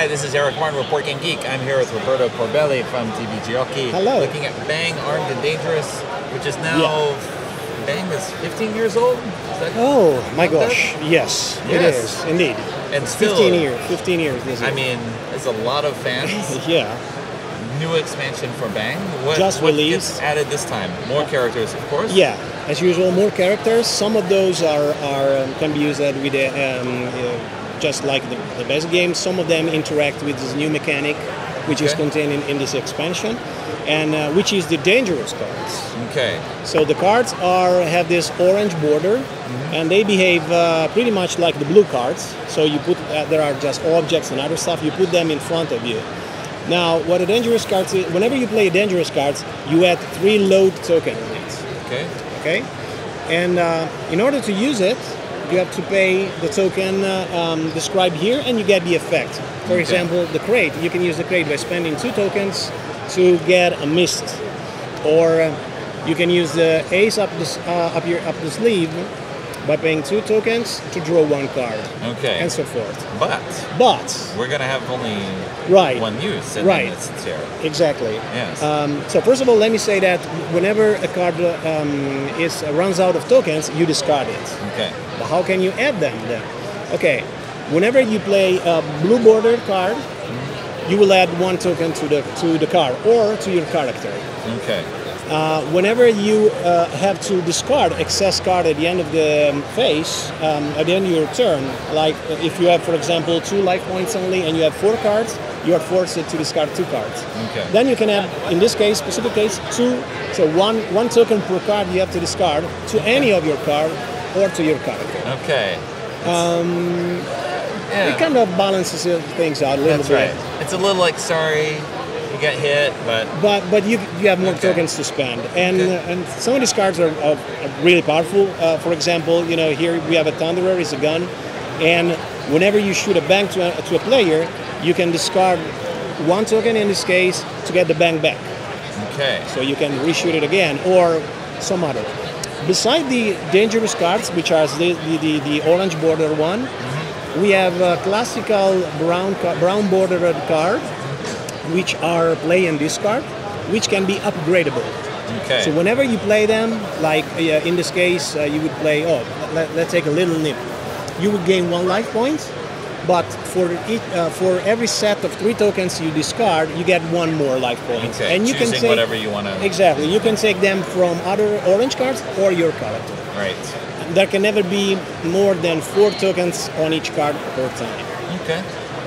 Hi, this is Eric Martin, Reporting Geek. I'm here with Roberto Corbelli from Hockey. Hello. Looking at Bang Armed and Dangerous, which is now Bang is 15 years old. Is that Oh my gosh, yes, it Yes. is indeed. And still, 15 years, 15 years. This I mean, there's a lot of fans. yeah. New expansion for Bang. What, Just what released. added this time? More characters, of course. Yeah, as usual, more characters. Some of those are, are um, can be used with uh, um, just like the, the best games. Some of them interact with this new mechanic, which is contained in, in this expansion, and uh, which is the dangerous cards. Okay. So the cards are have this orange border, Mm-hmm. and they behave uh, pretty much like the blue cards. So you put uh, there are just objects and other stuff. You put them in front of you. Now, what a dangerous cards is, whenever you play dangerous cards, you add three load token on it. Okay. Okay, and uh, in order to use it, you have to pay the token uh, um, described here, and you get the effect. For Okay. example, the crate. You can use the crate by spending two tokens to get a Missed, or uh, you can use the ace up the uh, up your up the sleeve by paying two tokens to draw one card, Okay. and so forth. but But we're gonna have only right, one use, and Right. then it's it's exactly. Yes. Um, so first of all, let me say that whenever a card um, is runs out of tokens, you discard it. okay. But how can you add them then? Okay, whenever you play a blue bordered card, you will add one token to the to the card or to your character. Okay. Uh, whenever you uh, have to discard excess card at the end of the um, phase, um, at the end of your turn, like uh, if you have, for example, two life points only and you have four cards, you are forced to discard two cards. Okay. Then you can have, in this case, specific case, two. So one one token per card you have to discard to any of your card or to your character. Okay. Um, Yeah. It kind of balances things out a little That's bit. right. It's a little like sorry got hit, but But but you you have more Okay. tokens to spend, and Okay. uh, and some of these cards are, are, are really powerful. Uh, for example, you know here we have a Thunderer, it's a gun, and whenever you shoot a bang to a, to a player, you can discard one token in this case to get the bang back. okay. So you can reshoot it again or some other. Beside the dangerous cards, which are the, the, the, orange border one, we have a classical brown brown bordered card, which are play and discard, which can be upgradable. Okay. So whenever you play them, like uh, in this case, uh, you would play. Oh, let, let's take a little nip. You would gain one life point, but for each, uh, for every set of three tokens you discard, you get one more life point. okay. And you Choosing can take whatever you want to. exactly. You can take them from other orange cards or your character. Right. There can never be more than four tokens on each card per time. Okay.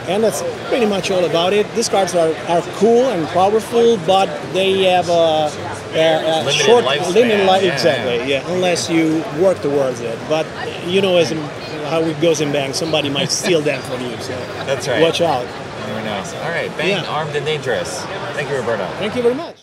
And that's pretty much all about it. These cards are, are cool and powerful, but they have a, a, a Limited short lifespan, limited li- yeah, exactly, yeah. Unless you work towards it. But you know, as in, how it goes in Bang, somebody might steal them from you. So That's right. watch out. You never know. All right. Bang. Yeah. Armed and dangerous. Thank you, Roberto. Thank you very much.